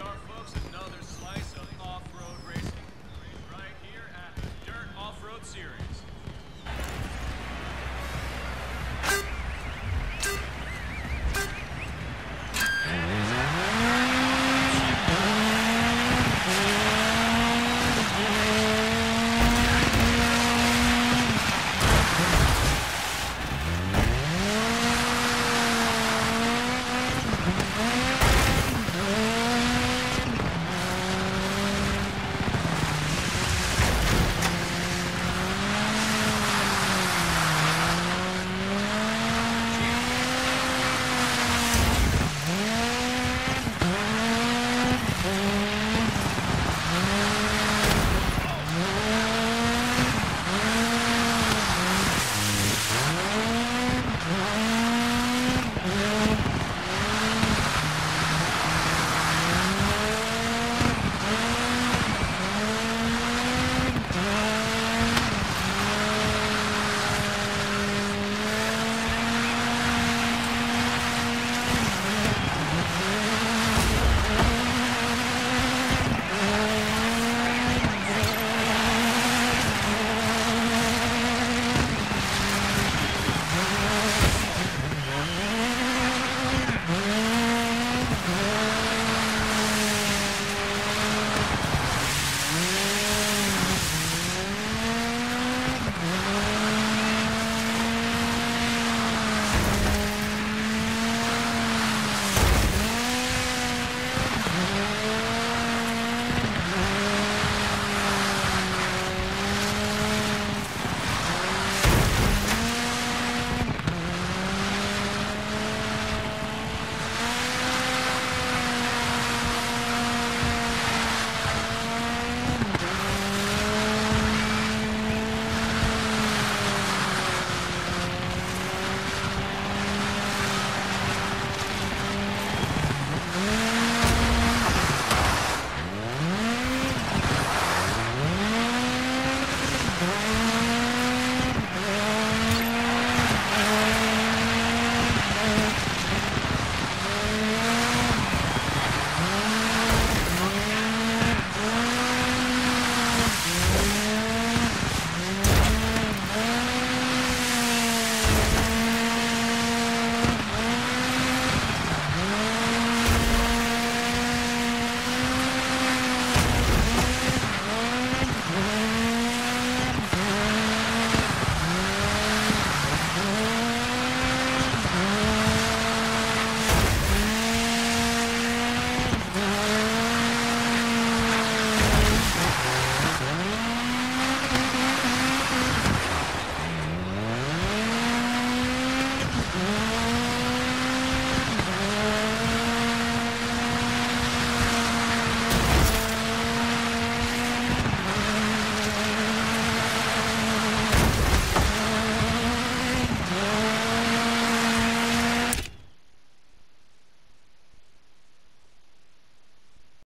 are, folks. Another slice of off-road racing right here at the Dirt Off-Road Series.